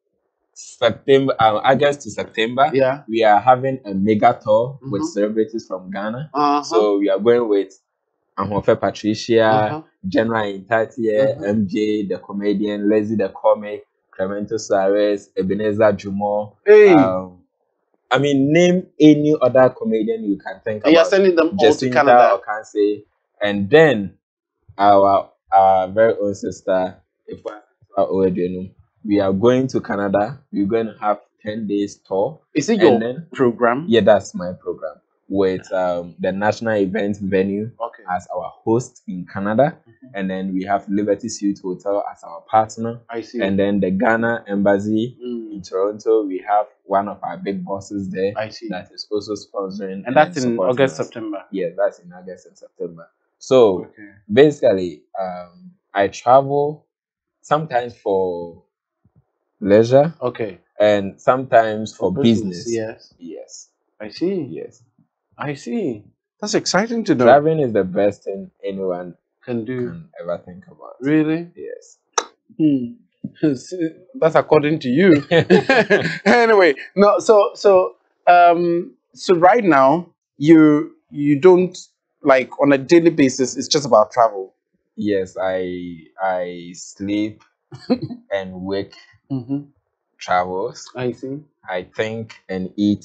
September, uh, August to September. Yeah. we are having a mega tour with Mhm. celebrities from Ghana. Uh-huh. So we are going with Ahofe Patricia, Uh-huh. General Ntatia, Uh-huh. MJ, the comedian, Lekzy DeComic, Clemento Suarez, Ebenezer Jumo. Hey, Um, I mean, name any other comedian you can think and you're sending them all to Jacinta Canada. Ocansey, and then our our very own sister. We are going to Canada. We're going to have 10 days tour. Is it your then, program? yeah, that's my program with um, the national event venue Okay. As our host in Canada. And then we have Liberty Suite Hotel as our partner. I see. And then the Ghana Embassy Mm, in Toronto, we have one of our big bosses there I see. that is also sponsoring. And that's in August, us. September. Yeah, that's in August and September. So Okay. basically, um, I travel sometimes for leisure Okay. and sometimes for business. Yes. Yes. I see. Yes. I see. That's exciting to know. Traveling is the best thing anyone Can do. can ever think about. Really? Yes. Hmm. That's according to you. anyway, no. So so um so right now you you don't like on a daily basis. It's just about travel. Yes, I I sleep and wake Mm-hmm. travels. I see. I think and eat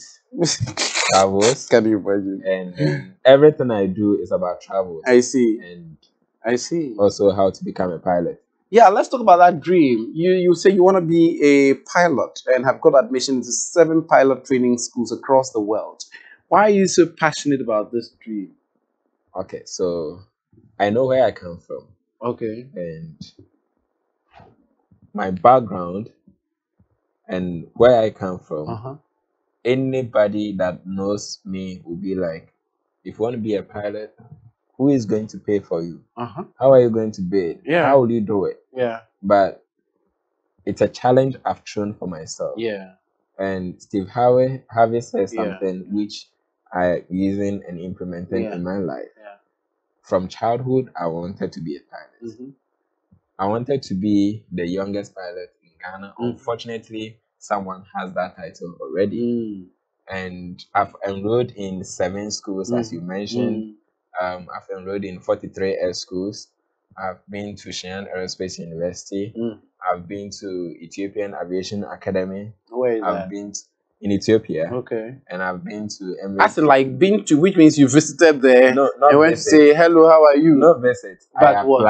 travels. Can you imagine? And, everything I do is about travels. I see. and I see. Also, how to become a pilot. Yeah, let's talk about that dream. You you say you want to be a pilot and have got admission to seven pilot training schools across the world. Why are you so passionate about this dream? Okay, so I know where I come from. Okay. And my background and where I come from, Uh-huh. anybody that knows me will be like, if you want to be a pilot, who is going to pay for you? Uh-huh. How are you going to pay it? Yeah. How will you do it? Yeah. But it's a challenge I've thrown for myself. Yeah. And Steve Harvey, Harvey said Yeah. something which I using and implementing Yeah. in my life. Yeah. From childhood, I wanted to be a pilot. Mhm. I wanted to be the youngest pilot Ghana. Mm. Unfortunately, someone has that title already. Mm. And I've enrolled in seven schools, as Mm. you mentioned. Um, I've enrolled in 43 air schools. I've been to Shenan Aerospace University. Mm. I've been to Ethiopian Aviation Academy. Where is I've that? been t- in Ethiopia. Okay. And I've been to Emirates. As in like been to, which means you visited there No, not and went visit. to say, hello, how are you? Not visit. But I what?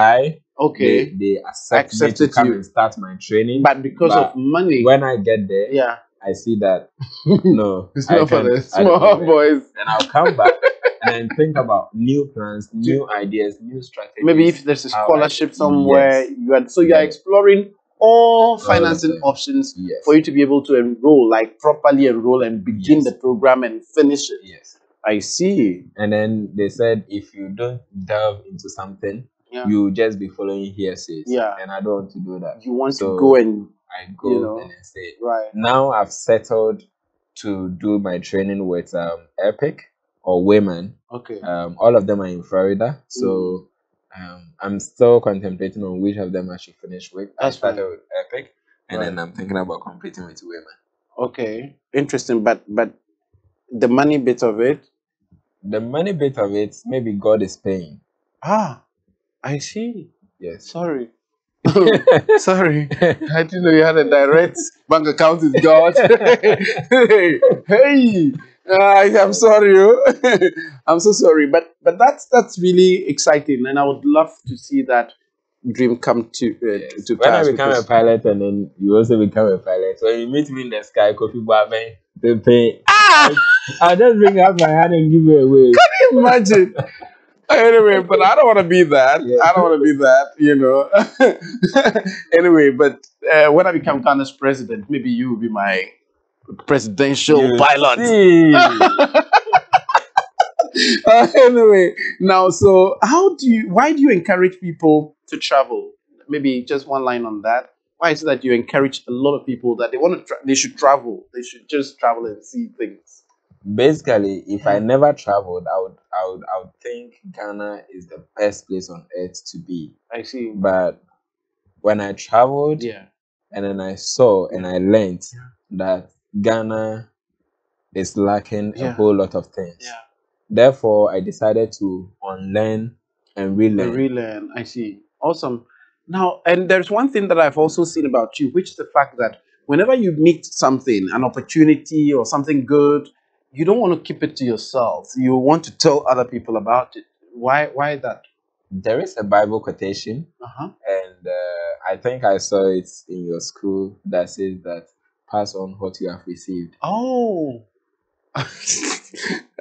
Okay. They, they accept me to come you. and start my training. But because But of money. when I get there, yeah. I see that no, It's not for the small boys. And I'll come back and then think about new plans, new ideas, new strategies. Maybe if there's a how I- scholarship somewhere, Yes. you are so you are Yes. exploring all financing options Yes. for you to be able to enroll, like properly enroll and begin the program and finish it. Yes. I see. And then they said if you don't delve into something, Yeah. you just be following hearsays. Yeah. And I don't want to do that. You want So to go and I go you know, and say right. now I've settled to do my training with um Epic or Wayman. Okay. Um, all of them are in Florida, so um, I'm still contemplating on which of them I should finish with. I That's started fine. with Epic, and then I'm thinking about competing with Wayman. Okay. Interesting. But but the money bit of it. The money bit of it, maybe God is paying. Ah, I see. Yes. Sorry. Sorry. I didn't know you had a direct bank account with God. hey, hey. Uh, I'm sorry. oh. I'm so sorry. But but that's that's really exciting and I would love to see that dream come to uh, to When I become a pilot, and then you also become a pilot. When you meet me in the sky, Kofi Boaven, Pepe, ah! I'll just bring up my hand and give you away. Can you imagine? Anyway, but I don't want to be that. I don't want to be that, you know. anyway, but uh, when I become Ghana's president, maybe you will be my presidential You pilot. Uh, anyway, now, so how do you, why do you encourage people to travel? Maybe just one line on that. Why is it that you encourage a lot of people that they want to, tra- they should travel, they should just travel and see things? Basically, if I never traveled, I would, I would, I would think Ghana is the best place on earth to be. I see. But when I traveled, Yeah. and then I saw and I learned that Ghana is lacking a whole lot of things. Yeah. Therefore, I decided to unlearn and relearn. Relearn. I see. Awesome. Now, and there's one thing that I've also seen about you, which is the fact that whenever you meet something, an opportunity or something good, you don't want to keep it to yourself. You want to tell other people about it. Why? Why that? there is a Bible quotation, Uh-huh. and uh, I think I saw it in your school that says that pass on what you have received. Oh,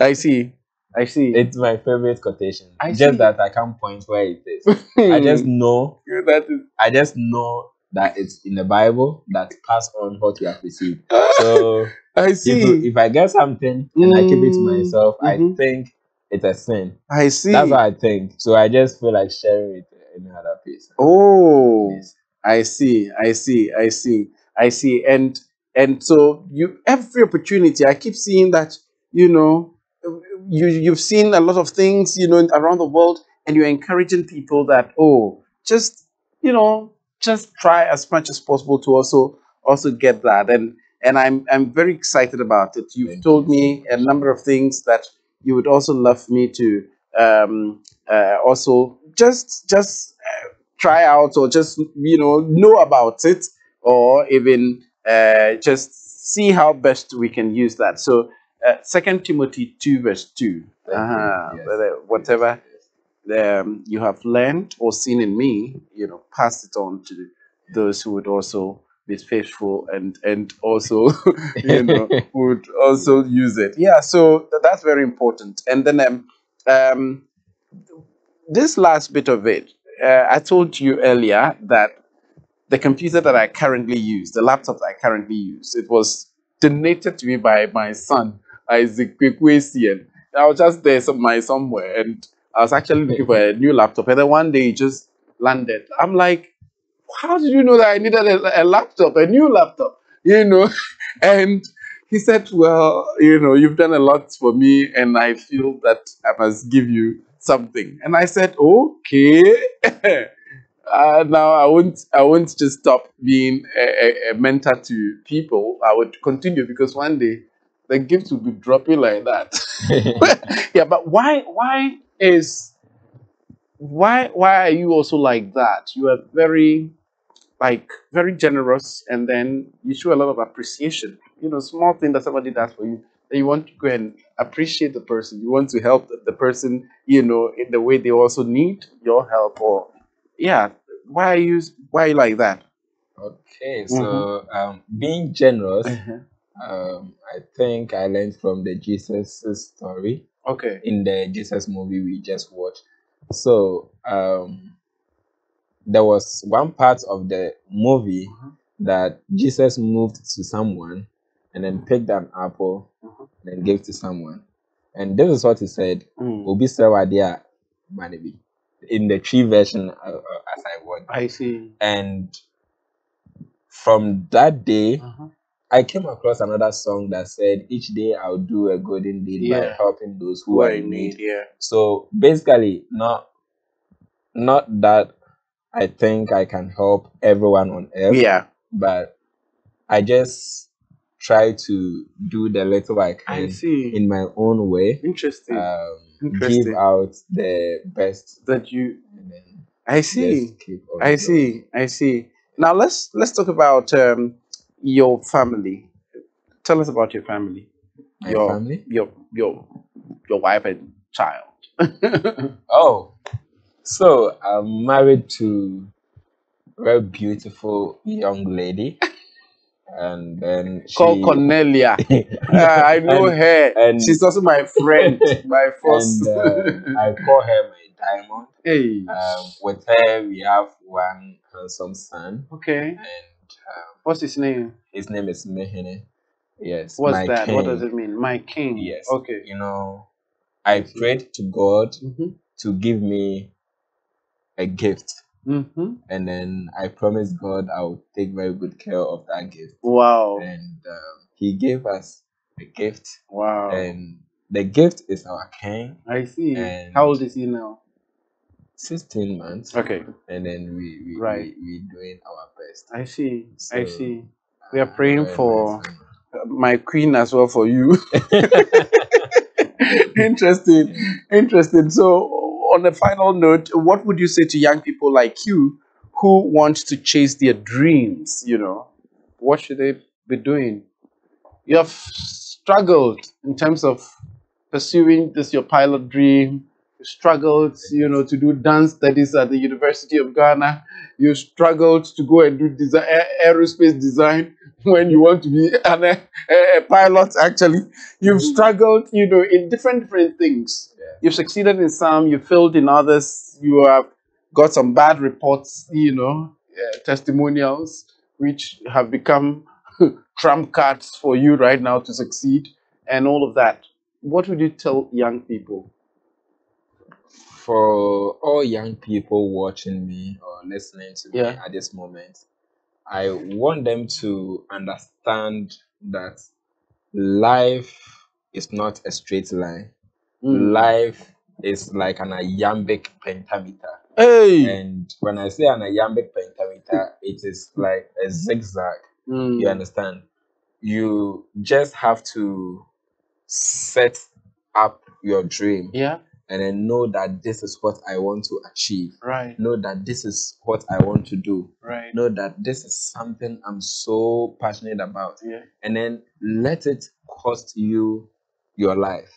I see. I see. It's my favorite quotation. I just see. that I can't point where it is. I just know. that is. I just know that it's in the Bible that pass on what you have received. So I if, see. you- if I get something and I keep it to Mm, myself, mhm. I think it's a sin. I see. That's what I think. So I just feel like sharing it any other person. Oh, I see, I see, I see, I see. And and so you every opportunity, I keep seeing that, you know, you you've seen a lot of things, you know, around the world, and you're encouraging people that, oh, just you know, just try as much as possible to also also get that. And and I'm I'm very excited about it. You've told me a number of things that you would also love me to um uh, also just just uh, try out or just you know know about it or even uh, just see how best we can use that. So uh, second timothy 2 verse 2 uh-huh, whether- whatever um, you have learned or seen in me, you know, pass it on to those who would also be faithful and and also you know would also use it. Yeah, so th- that's very important. And then um, um, this last bit of it, uh, I told you earlier that the computer that I currently use, the laptop that I currently use, it was donated to me by my son, Isaac Kwaku Essien. I was just there some, somewhere and I was actually looking for a new laptop. And then one day it just landed. I'm like, how did you know that I needed a, a laptop, a new laptop? You know? And he said, well, you know, you've done a lot for me and I feel that I must give you something. And I said, okay. uh, now I won't, I won't just stop being a, a, a mentor to people. I would continue because one day the gifts will be dropping like that. yeah, but why, why is, why, why are you also like that? You are very, like, very generous, and then you show a lot of appreciation. You know, small thing that somebody does for you, that you want to go and appreciate the person. You want to help the, person, you know, in the way they also need your help. Or, yeah, why are you, why are you like that? Okay, so um, being generous, um, I think I learned from the Jesus story Okay. in the Jesus movie we just watched. So um, there was one part of the movie that Jesus moved to someone and then picked an apple and then gave to someone. And this is what he said, Mm. Obi Manibi, in the tree version uh, uh, as I want. I see. And from that day, Uh-huh. I came across another song that said, Each day I'll do a golden deed by helping those who Who are in need. need, yeah. So basically, not not that I think I can help everyone on earth. Yeah. But I just try to do the little I I can see. in my own way. Interesting. Um, Interesting. give out the best that you and then I see. just keep on I see. I see. Now let's let's talk about um, your family. Tell us about your family. My your family? Your your your wife and child. Oh, so I'm married to a very beautiful young lady, and then she Called Cornelia. Ah, I know And- her. and- She's also my friend. my first. and uh, I call her my diamond. hey. Um, with her, we have one handsome son, okay. and um, What's his name? his name is Mehene. Yes, What's that? What does king. it mean? My king. Yes. Okay. You know, I prayed to God Mhm. to give me a gift, Mm-hmm. and then I promised God I would take very good care of that gift. Wow. And um, He gave us a gift, Wow. and the gift is our king, I see. and- How old is he now? 16 months. Okay. And then we we Right. we, we doing our best. I see. I see. We are uh, praying very for my queen as well for you. interesting. Interesting. So, on a final note, what would you say to young people like you who want to chase their dreams? You know, what should they be doing? You have struggled in terms of pursuing this your pilot dream. You struggled, you know, to do dance studies at the University of Ghana. You struggled to go and do design, aerospace design when you want to be an, a, a pilot. Actually, you've mm. struggled, you know, in different different things. You've succeeded in some, you failed in others. You have got some bad reports, you know, uh, testimonials, which have become trump cards for you right now to succeed, and all of that. What would you tell young people? For all young people watching me or listening to me Yeah. at this moment, I want them to understand that life is not a straight line. Mm. Life is like an iambic pentameter. Hey! And when I say an iambic pentameter, it is like a zigzag. Mm. You understand? You just have to set up your dream Yeah, and then know that this is what I want to achieve. right, Know that this is what I want to do. right. Know that this is something I'm so passionate about. Yeah. And then let it cost you your life.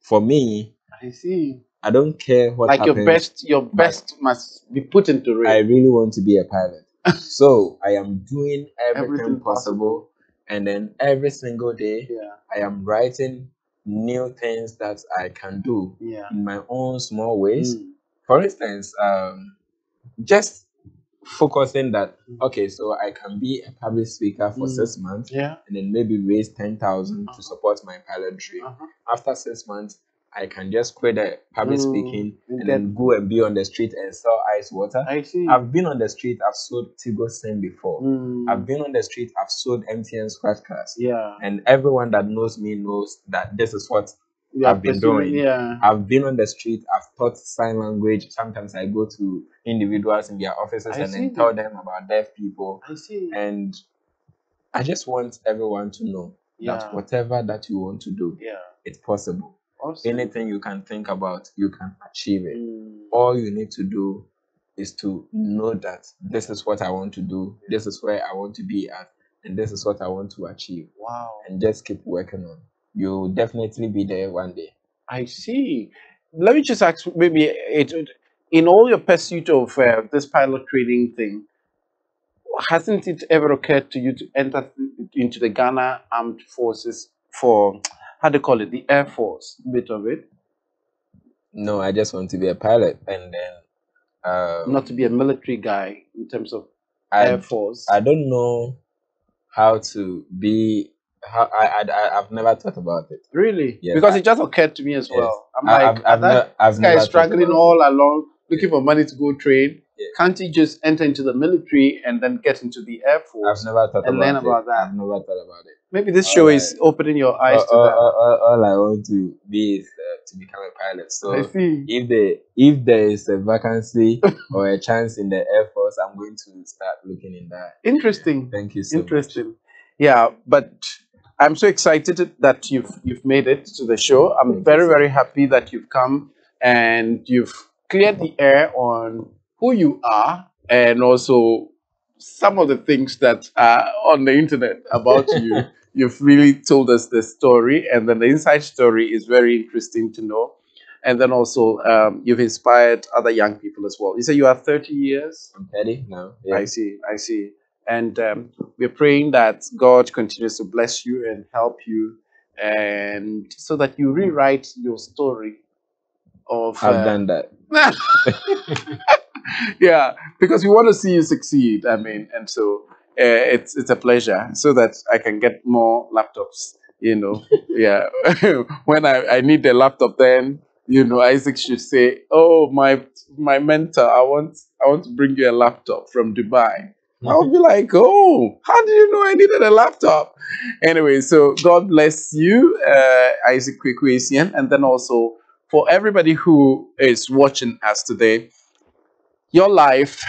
For me, I see. I don't care what like happens. your best, your best must be put into I really want to be a pilot. so I am doing everything, Everything possible, and then every single day Yeah, I am writing new things that I can do yeah. in my own small ways. Mm. For instance, um, just focusing that okay, so I can be a public speaker for Mm. six months Yeah. and then maybe raise ten thousand to support my pilot dream. Uh-huh. After six months, I can just quit the public Mm, speaking and then go and be on the street and sell ice water. I see. I've been on the street, I've sold Tigo Sim before. Mm. I've been on the street, I've sold MTN scratch cards. Yeah. And everyone that knows me knows that this is what You I've been doing. Yeah. I've been on the street, I've taught sign language. Sometimes I go to individuals in their offices I and then see. tell them about deaf people. I see. And I just want everyone to know Yeah. that whatever that you want to do, Yeah. it's possible. Awesome. Anything you can think about, you can achieve it. Mm. All you need to do is to know that this is what I want to do, this is where I want to be at, and this is what I want to achieve. Wow. And just keep working on. You'll definitely be there one day. I see. Let me just ask, maybe it, in all your pursuit of uh, this pilot training thing, hasn't it ever occurred to you to enter into the Ghana Armed Forces for how do you call it, the Air Force bit of it, No, I just want to be a pilot and then um, not to be a military guy in terms of I, Air Force? I don't know how to be how I, I I- I've never thought about it. Really? Yes, because I- it just occurred to me as Yes. well. I'm I- like, I've- I've that- ne- I've this guy is struggling all along, looking for money to go train. Yeah. Can't he just enter into the military and then get into the Air Force? I've never thought and about learn it. about that. I've never thought about it. Maybe this All show is opening your eyes all, to all, that. all, all- I want to be is uh, to become a pilot. So if there if there is a vacancy or a chance in the Air Force, I'm going to start looking in that. Interesting. Thank you so much. Interesting. Yeah, but I'm so excited that you've you've made it to the show. I'm very very happy that you've come and you've cleared the air on who you are and also some of the things that are on the internet about you. You've really told us the story, and then the inside story is very interesting to know. And then also, um, you've inspired other young people as well. You say you are 30 years? I'm ready now. I see, I see. And um, we're praying that God continues to bless you and help you, and so that you rewrite your story of. I've uh, done that. yeah, because we want to see you succeed. I mean, and so uh, it's it's a pleasure, so that I can get more laptops. You know, yeah. when I, I need a laptop, then you know Isaac should say, "Oh, my my mentor, I want I want to bring you a laptop from Dubai." I'll be like, "Oh, how did you know I needed a laptop?" Anyway, so God bless you, uh, Isaac Kwaku Essien, and then also for everybody who is watching us today your life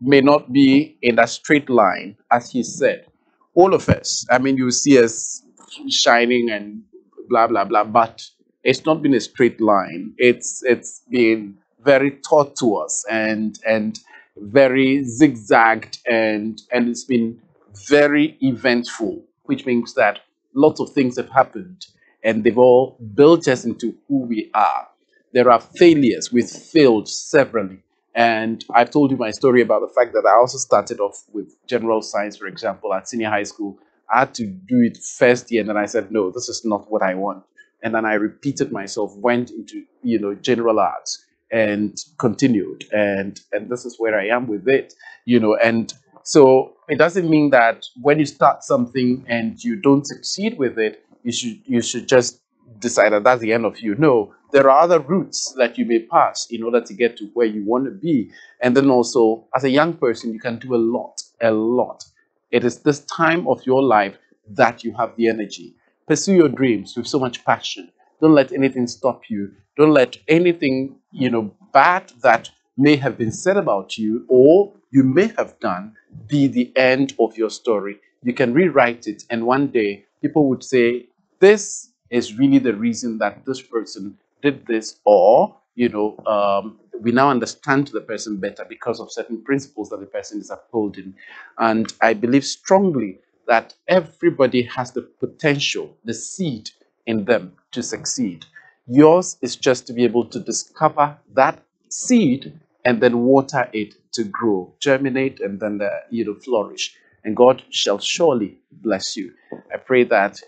may not be in a straight line, as he said. All of us, I mean, you see us shining and blah blah blah, but it's not been a straight line. It's it's been very taught to us and and very zigzagged and and it's been very eventful, which means that lots of things have happened and they've all built us into who we are. There are failures. We've failed severally. And I've told you my story about the fact that I also started off with general science, for example, at senior high school. I had to do it first year, and then I said, no, this is not what I want. And then I repeated myself, went into you know general arts, and continued. And and this is where I am with it, you know. And so it doesn't mean that when you start something and you don't succeed with it, you should you should just decide that that's the end of you. No, there are other routes that you may pass in order to get to where you want to be. And then also, as a young person, you can do a lot, a lot. It is this time of your life that you have the energy. Pursue your dreams with so much passion. Don't let anything stop you. Don't let anything, you know, bad that may have been said about you or you may have done be the end of your story. You can rewrite it, and one day people would say, This is really the reason that this person did this, or, you know, um, we now understand the person better because of certain principles that the person is upholding. And I believe strongly that everybody has the potential, the seed in them to succeed. Yours is just to be able to discover that seed and then water it to grow, germinate, and then uh, you know flourish. And God shall surely bless you. I pray that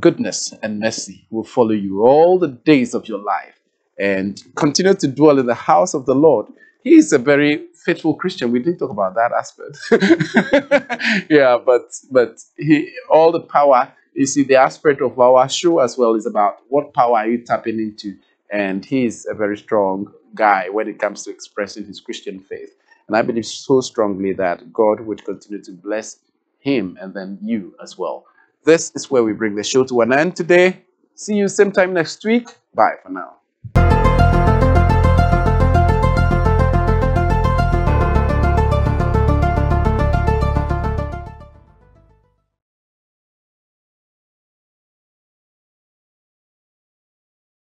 goodness and mercy will follow you all the days of your life and continue to dwell in the house of the Lord. He is a very faithful Christian. We didn't talk about that aspect. yeah, but but he all the power. You see, the aspect of our show as well is about what power are you tapping into, and he is a very strong guy when it comes to expressing his Christian faith. And I believe so strongly that God would continue to bless him and then you as well. This is where we bring the show to an end today. See you same time next week. Bye for now.